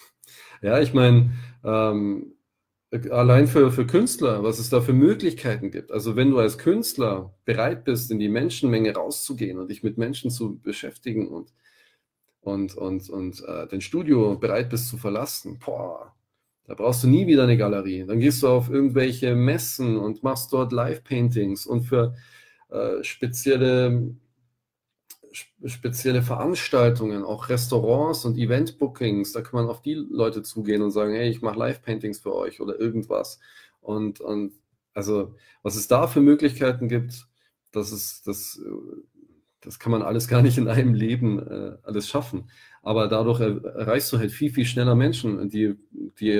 (laughs) ja, ich meine, ähm, allein für, für Künstler, was es da für Möglichkeiten gibt. Also wenn du als Künstler bereit bist, in die Menschenmenge rauszugehen und dich mit Menschen zu beschäftigen und, und, und, und äh, dein Studio bereit bist zu verlassen, boah, da brauchst du nie wieder eine Galerie. Dann gehst du auf irgendwelche Messen und machst dort Live-Paintings und für äh, spezielle, spezielle Veranstaltungen, auch Restaurants und Event-Bookings, da kann man auf die Leute zugehen und sagen, hey, ich mache Live-Paintings für euch oder irgendwas. Und, und also, was es da für Möglichkeiten gibt, das ist, das, das kann man alles gar nicht in einem Leben äh, alles schaffen. Aber dadurch erreichst du halt viel, viel schneller Menschen, die, die,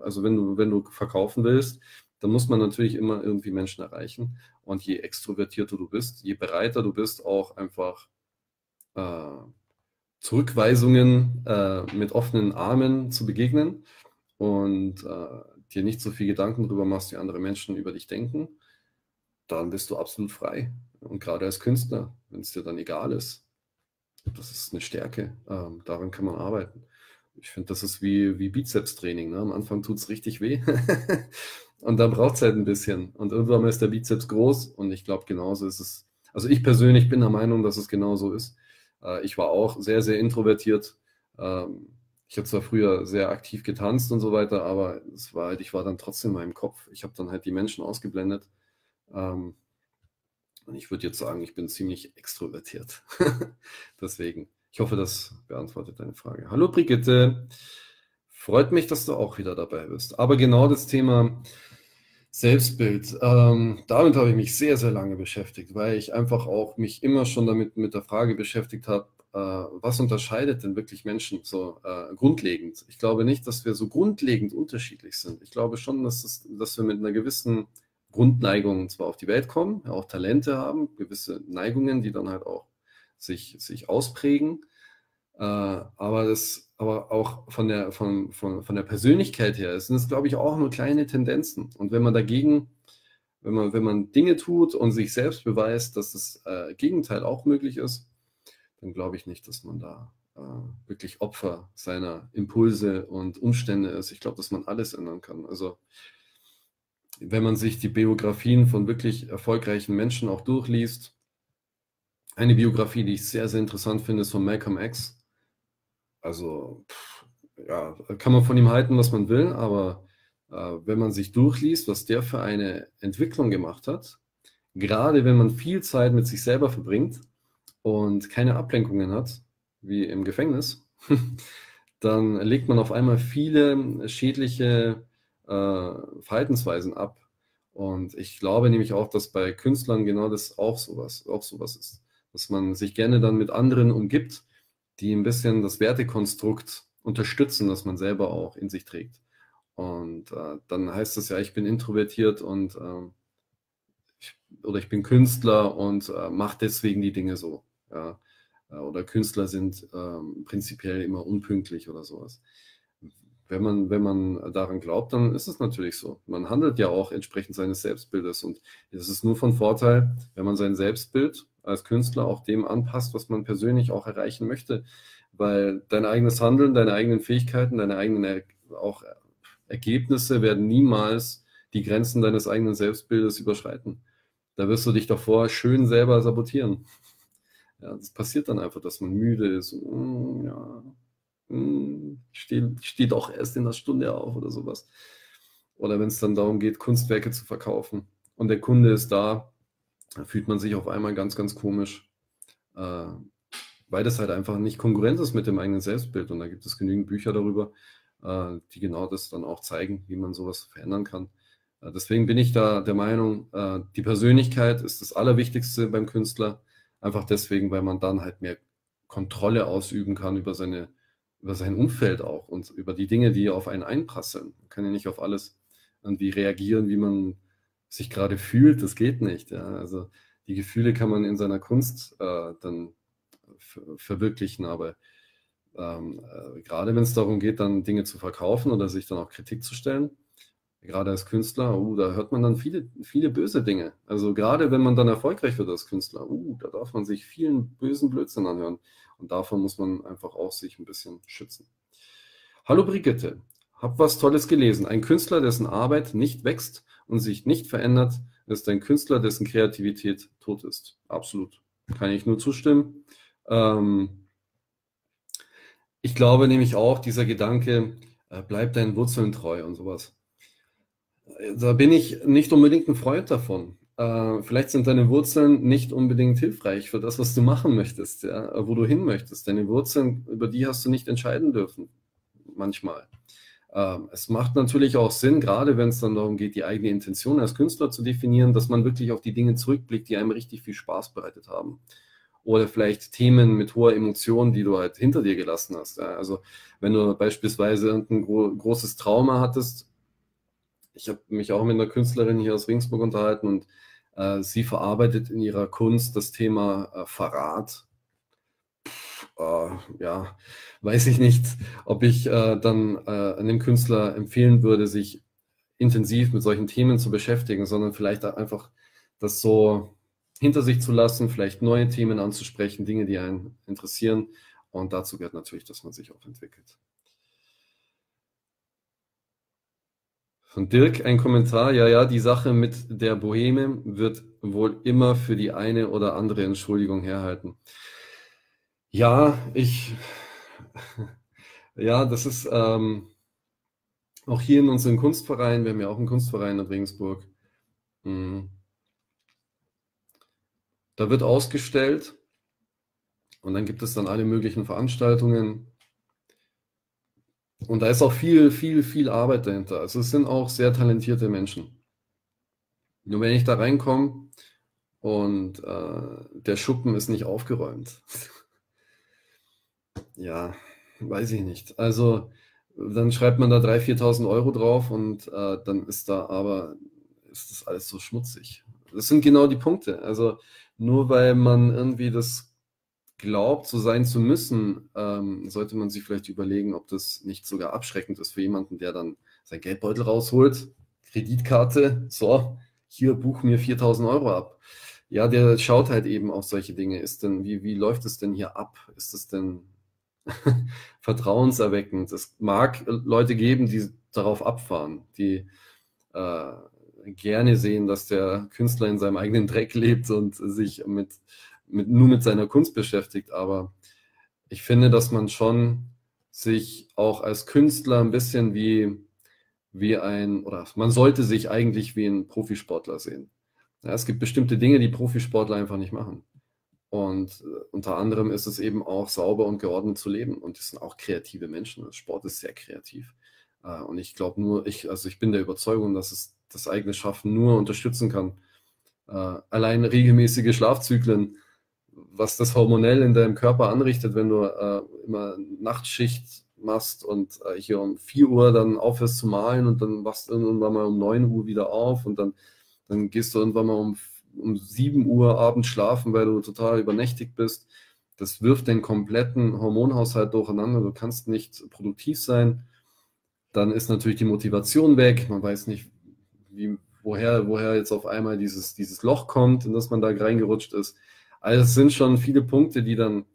also wenn du, wenn du verkaufen willst, dann muss man natürlich immer irgendwie Menschen erreichen. Und je extrovertierter du bist, je bereiter du bist, auch einfach äh, Zurückweisungen äh, mit offenen Armen zu begegnen und äh, dir nicht so viel Gedanken darüber machst, wie andere Menschen über dich denken, dann bist du absolut frei. Und gerade als Künstler, wenn es dir dann egal ist, das ist eine Stärke. Ähm, daran kann man arbeiten. Ich finde, das ist wie, wie Bizeps-Training. Ne? Am Anfang tut es richtig weh. (laughs) und dann braucht es halt ein bisschen. Und irgendwann ist der Bizeps groß. Und ich glaube, genauso ist es. Also ich persönlich bin der Meinung, dass es genauso ist. Äh, ich war auch sehr, sehr introvertiert. Ähm, ich habe zwar früher sehr aktiv getanzt und so weiter, aber es war halt, ich war dann trotzdem in meinem Kopf. Ich habe dann halt die Menschen ausgeblendet. Ähm, und ich würde jetzt sagen, ich bin ziemlich extrovertiert. (laughs) Deswegen, ich hoffe, das beantwortet deine Frage. Hallo Brigitte, freut mich, dass du auch wieder dabei bist. Aber genau das Thema Selbstbild, ähm, damit habe ich mich sehr, sehr lange beschäftigt, weil ich einfach auch mich immer schon damit mit der Frage beschäftigt habe, äh, was unterscheidet denn wirklich Menschen so äh, grundlegend? Ich glaube nicht, dass wir so grundlegend unterschiedlich sind. Ich glaube schon, dass, es, dass wir mit einer gewissen Grundneigungen zwar auf die Welt kommen, auch Talente haben, gewisse Neigungen, die dann halt auch sich, sich ausprägen, äh, aber das, aber auch von der, von, von, von der Persönlichkeit her sind es, glaube ich, auch nur kleine Tendenzen. Und wenn man dagegen, wenn man, wenn man Dinge tut und sich selbst beweist, dass das äh, Gegenteil auch möglich ist, dann glaube ich nicht, dass man da äh, wirklich Opfer seiner Impulse und Umstände ist. Ich glaube, dass man alles ändern kann. Also wenn man sich die Biografien von wirklich erfolgreichen Menschen auch durchliest, eine Biografie, die ich sehr, sehr interessant finde, ist von Malcolm X. Also, ja, kann man von ihm halten, was man will, aber äh, wenn man sich durchliest, was der für eine Entwicklung gemacht hat, gerade wenn man viel Zeit mit sich selber verbringt und keine Ablenkungen hat, wie im Gefängnis, (laughs) dann legt man auf einmal viele schädliche äh, Verhaltensweisen ab. Und ich glaube nämlich auch, dass bei Künstlern genau das auch sowas, auch sowas ist. Dass man sich gerne dann mit anderen umgibt, die ein bisschen das Wertekonstrukt unterstützen, das man selber auch in sich trägt. Und äh, dann heißt es ja, ich bin introvertiert und äh, ich, oder ich bin Künstler und äh, mache deswegen die Dinge so. Ja? Äh, oder Künstler sind ähm, prinzipiell immer unpünktlich oder sowas wenn man, wenn man daran glaubt, dann ist es natürlich so. Man handelt ja auch entsprechend seines Selbstbildes und es ist nur von Vorteil, wenn man sein Selbstbild als Künstler auch dem anpasst, was man persönlich auch erreichen möchte, weil dein eigenes Handeln, deine eigenen Fähigkeiten, deine eigenen er auch Ergebnisse werden niemals die Grenzen deines eigenen Selbstbildes überschreiten. Da wirst du dich davor schön selber sabotieren. Ja, das passiert dann einfach, dass man müde ist. Und, mm, ja, steht, steht auch erst in einer Stunde auf oder sowas. Oder wenn es dann darum geht, Kunstwerke zu verkaufen und der Kunde ist da, dann fühlt man sich auf einmal ganz, ganz komisch, äh, weil das halt einfach nicht konkurrent ist mit dem eigenen Selbstbild. Und da gibt es genügend Bücher darüber, äh, die genau das dann auch zeigen, wie man sowas verändern kann. Äh, deswegen bin ich da der Meinung, äh, die Persönlichkeit ist das Allerwichtigste beim Künstler. Einfach deswegen, weil man dann halt mehr Kontrolle ausüben kann über seine über sein Umfeld auch und über die Dinge, die auf einen einprasseln. Man kann ja nicht auf alles irgendwie reagieren, wie man sich gerade fühlt. Das geht nicht. Ja. Also die Gefühle kann man in seiner Kunst äh, dann verwirklichen, aber ähm, äh, gerade wenn es darum geht, dann Dinge zu verkaufen oder sich dann auch Kritik zu stellen, gerade als Künstler, uh, da hört man dann viele, viele böse Dinge. Also gerade wenn man dann erfolgreich wird als Künstler, uh, da darf man sich vielen bösen Blödsinn anhören. Und davon muss man einfach auch sich ein bisschen schützen. Hallo Brigitte, hab was Tolles gelesen. Ein Künstler, dessen Arbeit nicht wächst und sich nicht verändert, ist ein Künstler, dessen Kreativität tot ist. Absolut. Kann ich nur zustimmen. Ähm, ich glaube nämlich auch, dieser Gedanke, äh, bleib deinen Wurzeln treu und sowas. Da bin ich nicht unbedingt ein Freund davon. Äh, vielleicht sind deine Wurzeln nicht unbedingt hilfreich für das, was du machen möchtest, ja, wo du hin möchtest. Deine Wurzeln, über die hast du nicht entscheiden dürfen, manchmal. Ähm, es macht natürlich auch Sinn, gerade wenn es dann darum geht, die eigene Intention als Künstler zu definieren, dass man wirklich auf die Dinge zurückblickt, die einem richtig viel Spaß bereitet haben. Oder vielleicht Themen mit hoher Emotion, die du halt hinter dir gelassen hast. Ja. Also wenn du beispielsweise irgendein gro großes Trauma hattest, ich habe mich auch mit einer Künstlerin hier aus Ringsburg unterhalten und äh, sie verarbeitet in ihrer Kunst das Thema äh, Verrat. Äh, ja, weiß ich nicht, ob ich äh, dann äh, einem Künstler empfehlen würde, sich intensiv mit solchen Themen zu beschäftigen, sondern vielleicht einfach das so hinter sich zu lassen, vielleicht neue Themen anzusprechen, Dinge, die einen interessieren. Und dazu gehört natürlich, dass man sich auch entwickelt. Von Dirk ein Kommentar. Ja, ja, die Sache mit der Boheme wird wohl immer für die eine oder andere Entschuldigung herhalten. Ja, ich, (laughs) ja, das ist ähm, auch hier in unserem Kunstverein, wir haben ja auch einen Kunstverein in Regensburg. Mhm. Da wird ausgestellt und dann gibt es dann alle möglichen Veranstaltungen. Und da ist auch viel, viel, viel Arbeit dahinter. Also es sind auch sehr talentierte Menschen. Nur wenn ich da reinkomme und äh, der Schuppen ist nicht aufgeräumt, (laughs) ja, weiß ich nicht. Also dann schreibt man da 3.000, 4.000 Euro drauf und äh, dann ist da aber, ist das alles so schmutzig. Das sind genau die Punkte. Also nur weil man irgendwie das glaubt, so sein zu müssen, ähm, sollte man sich vielleicht überlegen, ob das nicht sogar abschreckend ist für jemanden, der dann sein Geldbeutel rausholt, Kreditkarte, so, hier buch mir 4000 Euro ab. Ja, der schaut halt eben auf solche Dinge. Ist denn, wie, wie läuft es denn hier ab? Ist es denn (laughs) vertrauenserweckend? Es mag Leute geben, die darauf abfahren, die äh, gerne sehen, dass der Künstler in seinem eigenen Dreck lebt und sich mit mit, nur mit seiner Kunst beschäftigt, aber ich finde, dass man schon sich auch als Künstler ein bisschen wie, wie ein, oder man sollte sich eigentlich wie ein Profisportler sehen. Ja, es gibt bestimmte Dinge, die Profisportler einfach nicht machen. Und äh, unter anderem ist es eben auch sauber und geordnet zu leben. Und das sind auch kreative Menschen. Sport ist sehr kreativ. Äh, und ich glaube nur, ich, also ich bin der Überzeugung, dass es das eigene Schaffen nur unterstützen kann. Äh, allein regelmäßige Schlafzyklen was das hormonell in deinem Körper anrichtet, wenn du äh, immer Nachtschicht machst und äh, hier um 4 Uhr dann aufhörst zu malen und dann wachst du irgendwann mal um 9 Uhr wieder auf und dann, dann gehst du irgendwann mal um, um 7 Uhr abends schlafen, weil du total übernächtigt bist. Das wirft den kompletten Hormonhaushalt durcheinander. Du kannst nicht produktiv sein. Dann ist natürlich die Motivation weg. Man weiß nicht, wie, woher, woher jetzt auf einmal dieses, dieses Loch kommt, in das man da reingerutscht ist. Also es sind schon viele Punkte, die dann,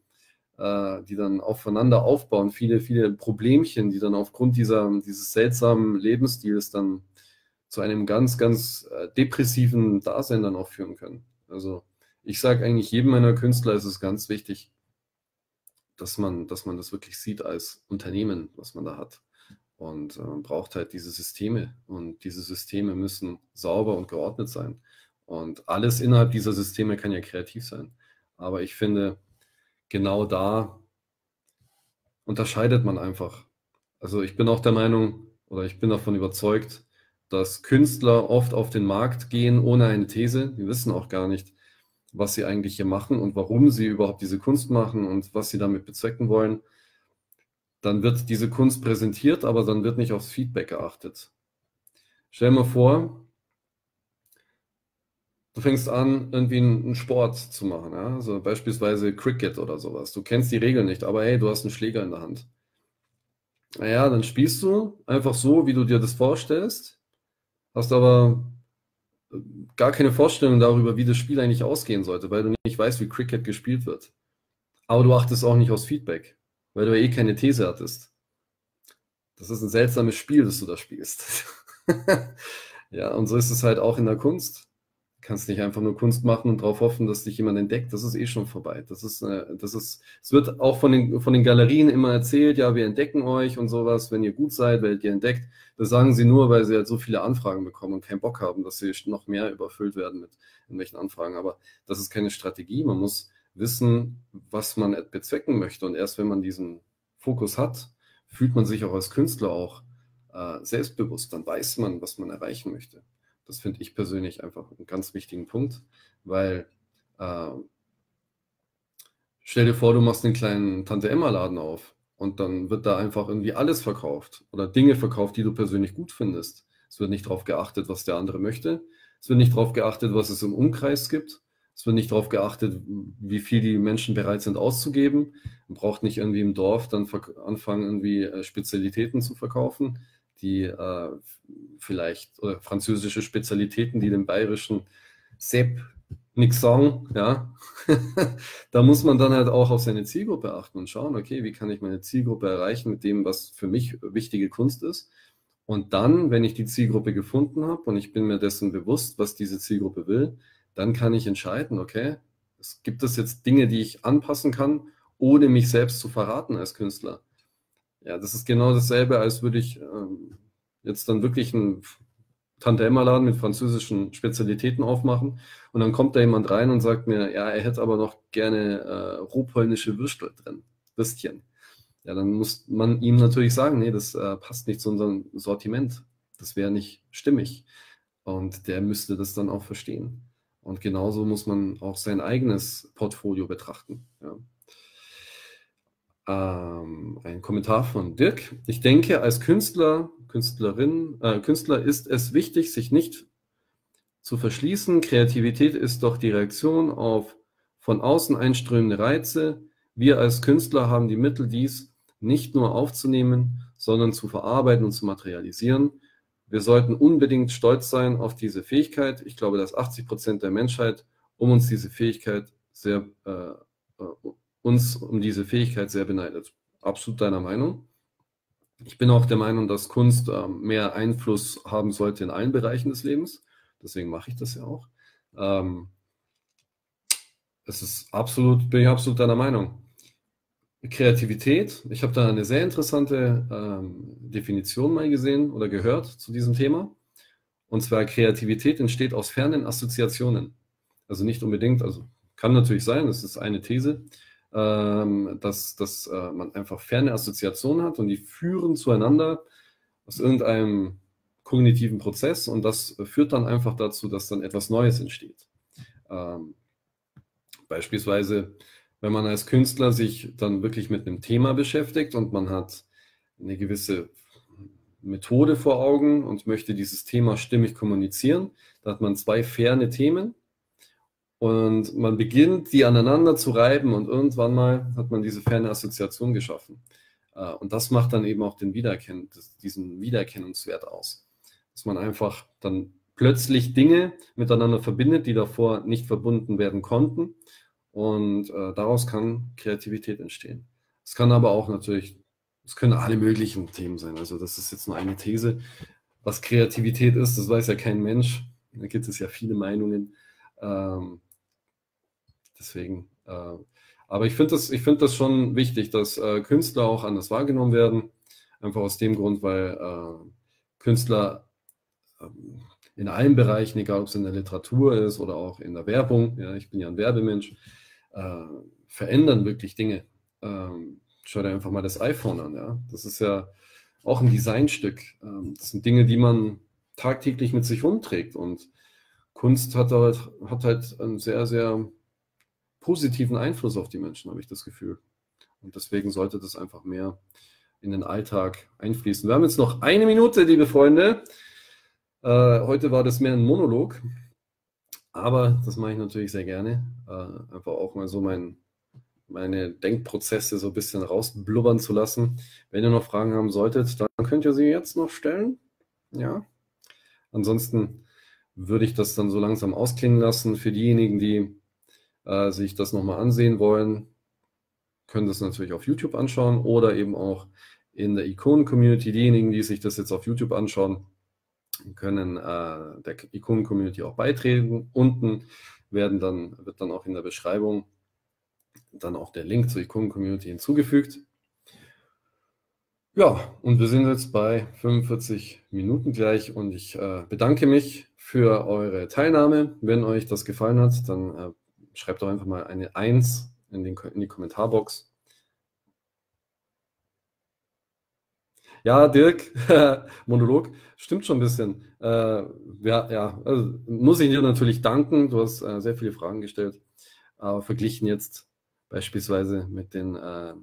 äh, die dann aufeinander aufbauen, viele, viele Problemchen, die dann aufgrund dieser, dieses seltsamen Lebensstils dann zu einem ganz, ganz äh, depressiven Dasein dann auch führen können. Also ich sage eigentlich jedem meiner Künstler ist es ganz wichtig, dass man, dass man das wirklich sieht als Unternehmen, was man da hat. Und äh, man braucht halt diese Systeme und diese Systeme müssen sauber und geordnet sein. Und alles innerhalb dieser Systeme kann ja kreativ sein. Aber ich finde, genau da unterscheidet man einfach. Also ich bin auch der Meinung oder ich bin davon überzeugt, dass Künstler oft auf den Markt gehen ohne eine These. Die wissen auch gar nicht, was sie eigentlich hier machen und warum sie überhaupt diese Kunst machen und was sie damit bezwecken wollen. Dann wird diese Kunst präsentiert, aber dann wird nicht aufs Feedback geachtet. Stell dir mal vor, du fängst an, irgendwie einen Sport zu machen, ja? also beispielsweise Cricket oder sowas. Du kennst die Regeln nicht, aber hey, du hast einen Schläger in der Hand. Naja, dann spielst du einfach so, wie du dir das vorstellst, hast aber äh, gar keine Vorstellung darüber, wie das Spiel eigentlich ausgehen sollte, weil du nicht weißt, wie Cricket gespielt wird. Aber du achtest auch nicht aufs Feedback, weil du ja eh keine These hattest. Das ist ein seltsames Spiel, das du da spielst. (laughs) ja, und so ist es halt auch in der Kunst kannst nicht einfach nur Kunst machen und darauf hoffen, dass dich jemand entdeckt. Das ist eh schon vorbei. Das ist, äh, das ist, es wird auch von den, von den Galerien immer erzählt, ja, wir entdecken euch und sowas. Wenn ihr gut seid, werdet ihr entdeckt. Das sagen sie nur, weil sie halt so viele Anfragen bekommen und keinen Bock haben, dass sie noch mehr überfüllt werden mit irgendwelchen Anfragen. Aber das ist keine Strategie. Man muss wissen, was man bezwecken möchte. Und erst wenn man diesen Fokus hat, fühlt man sich auch als Künstler auch äh, selbstbewusst. Dann weiß man, was man erreichen möchte. Das finde ich persönlich einfach einen ganz wichtigen Punkt, weil äh, stell dir vor, du machst einen kleinen Tante-Emma-Laden auf und dann wird da einfach irgendwie alles verkauft oder Dinge verkauft, die du persönlich gut findest. Es wird nicht darauf geachtet, was der andere möchte. Es wird nicht darauf geachtet, was es im Umkreis gibt. Es wird nicht darauf geachtet, wie viel die Menschen bereit sind auszugeben. Man braucht nicht irgendwie im Dorf dann anfangen, irgendwie äh, Spezialitäten zu verkaufen die äh, vielleicht oder französische Spezialitäten, die dem bayerischen Sepp nichts sagen, ja. (laughs) da muss man dann halt auch auf seine Zielgruppe achten und schauen, okay, wie kann ich meine Zielgruppe erreichen mit dem, was für mich wichtige Kunst ist. Und dann, wenn ich die Zielgruppe gefunden habe und ich bin mir dessen bewusst, was diese Zielgruppe will, dann kann ich entscheiden, okay, es gibt es jetzt Dinge, die ich anpassen kann, ohne mich selbst zu verraten als Künstler. Ja, das ist genau dasselbe, als würde ich ähm, jetzt dann wirklich einen Tante-Emma-Laden mit französischen Spezialitäten aufmachen und dann kommt da jemand rein und sagt mir, ja, er hätte aber noch gerne äh, rohpolnische Würstel drin, Würstchen. Ja, dann muss man ihm natürlich sagen, nee, das äh, passt nicht zu unserem Sortiment. Das wäre nicht stimmig. Und der müsste das dann auch verstehen. Und genauso muss man auch sein eigenes Portfolio betrachten. Ja. Ähm, ein Kommentar von Dirk. Ich denke, als Künstler, Künstlerin, äh, Künstler ist es wichtig, sich nicht zu verschließen. Kreativität ist doch die Reaktion auf von außen einströmende Reize. Wir als Künstler haben die Mittel, dies nicht nur aufzunehmen, sondern zu verarbeiten und zu materialisieren. Wir sollten unbedingt stolz sein auf diese Fähigkeit. Ich glaube, dass 80 Prozent der Menschheit um uns diese Fähigkeit sehr äh, äh uns um diese Fähigkeit sehr beneidet. Absolut deiner Meinung. Ich bin auch der Meinung, dass Kunst äh, mehr Einfluss haben sollte in allen Bereichen des Lebens. Deswegen mache ich das ja auch. Ähm, es ist absolut, bin ich absolut deiner Meinung. Kreativität, ich habe da eine sehr interessante ähm, Definition mal gesehen oder gehört zu diesem Thema. Und zwar Kreativität entsteht aus fernen Assoziationen. Also nicht unbedingt, also kann natürlich sein, das ist eine These, ähm, dass, dass äh, man einfach ferne Assoziationen hat und die führen zueinander aus irgendeinem kognitiven Prozess und das führt dann einfach dazu, dass dann etwas Neues entsteht. Ähm, beispielsweise, wenn man als Künstler sich dann wirklich mit einem Thema beschäftigt und man hat eine gewisse Methode vor Augen und möchte dieses Thema stimmig kommunizieren, da hat man zwei ferne Themen und man beginnt, die aneinander zu reiben und irgendwann mal hat man diese ferne Assoziation geschaffen. Äh, und das macht dann eben auch den Wiedererkenn diesen Wiedererkennungswert aus. Dass man einfach dann plötzlich Dinge miteinander verbindet, die davor nicht verbunden werden konnten. Und äh, daraus kann Kreativität entstehen. Es kann aber auch natürlich, es können alle möglichen Themen sein. Also das ist jetzt nur eine These. Was Kreativität ist, das weiß ja kein Mensch. Da gibt es ja viele Meinungen. Ähm, Deswegen, äh, aber ich finde das, find das schon wichtig, dass äh, Künstler auch anders wahrgenommen werden. Einfach aus dem Grund, weil äh, Künstler ähm, in allen Bereichen, egal ob es in der Literatur ist oder auch in der Werbung, ja, ich bin ja ein Werbemensch, äh, verändern wirklich Dinge. Ähm, schau dir einfach mal das iPhone an, ja. Das ist ja auch ein Designstück. Ähm, das sind Dinge, die man tagtäglich mit sich umträgt. Und Kunst hat halt, hat halt einen sehr, sehr positiven Einfluss auf die Menschen, habe ich das Gefühl. Und deswegen sollte das einfach mehr in den Alltag einfließen. Wir haben jetzt noch eine Minute, liebe Freunde. Äh, heute war das mehr ein Monolog, aber das mache ich natürlich sehr gerne. Äh, einfach auch mal so mein, meine Denkprozesse so ein bisschen rausblubbern zu lassen. Wenn ihr noch Fragen haben solltet, dann könnt ihr sie jetzt noch stellen. Ja. Ansonsten würde ich das dann so langsam ausklingen lassen für diejenigen, die äh, sich das nochmal ansehen wollen, können das natürlich auf YouTube anschauen oder eben auch in der Ikonen-Community. Diejenigen, die sich das jetzt auf YouTube anschauen, können äh, der Ikonen-Community auch beitreten. Unten werden dann, wird dann auch in der Beschreibung dann auch der Link zur Ikonen-Community hinzugefügt. Ja, und wir sind jetzt bei 45 Minuten gleich und ich äh, bedanke mich für eure Teilnahme. Wenn euch das gefallen hat, dann äh, schreibt doch einfach mal eine 1 in, den, in die Kommentarbox. Ja, Dirk, (laughs) Monolog, stimmt schon ein bisschen. Äh, ja, ja also muss ich dir natürlich danken. Du hast äh, sehr viele Fragen gestellt. Aber verglichen jetzt beispielsweise mit, den, äh,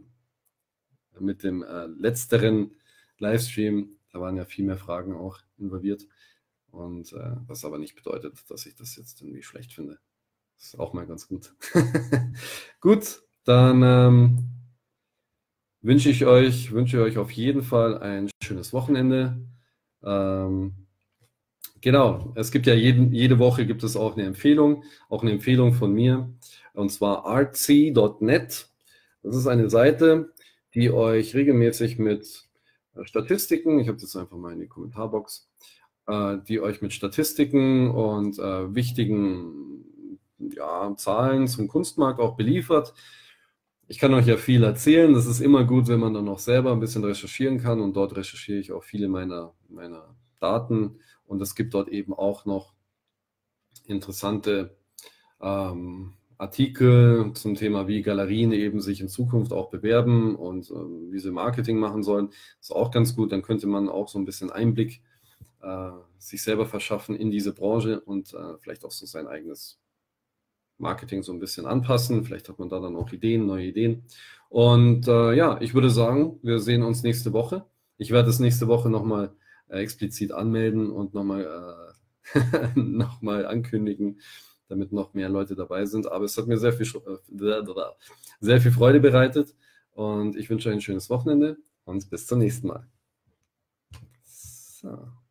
mit dem äh, letzteren Livestream, da waren ja viel mehr Fragen auch involviert. Und äh, was aber nicht bedeutet, dass ich das jetzt irgendwie schlecht finde. Ist auch mal ganz gut. (laughs) gut, dann ähm, wünsche ich euch, wünsche euch auf jeden Fall ein schönes Wochenende. Ähm, genau, es gibt ja jeden, jede Woche gibt es auch eine Empfehlung, auch eine Empfehlung von mir, und zwar artsy.net. Das ist eine Seite, die euch regelmäßig mit Statistiken, ich habe das einfach mal in die Kommentarbox, äh, die euch mit Statistiken und äh, wichtigen ja, Zahlen zum Kunstmarkt auch beliefert ich kann euch ja viel erzählen. Das ist immer gut, wenn man dann auch selber ein bisschen recherchieren kann. Und dort recherchiere ich auch viele meiner, meiner Daten. Und es gibt dort eben auch noch interessante ähm, Artikel zum Thema, wie Galerien eben sich in Zukunft auch bewerben und äh, wie sie Marketing machen sollen. Das ist auch ganz gut. Dann könnte man auch so ein bisschen Einblick äh, sich selber verschaffen in diese Branche und äh, vielleicht auch so sein eigenes Marketing so ein bisschen anpassen. Vielleicht hat man da dann auch Ideen, neue Ideen. Und äh, ja, ich würde sagen, wir sehen uns nächste Woche. Ich werde es nächste Woche nochmal äh, explizit anmelden und nochmal äh, (laughs) noch ankündigen, damit noch mehr Leute dabei sind. Aber es hat mir sehr viel, äh, sehr viel Freude bereitet und ich wünsche euch ein schönes Wochenende und bis zum nächsten Mal. So.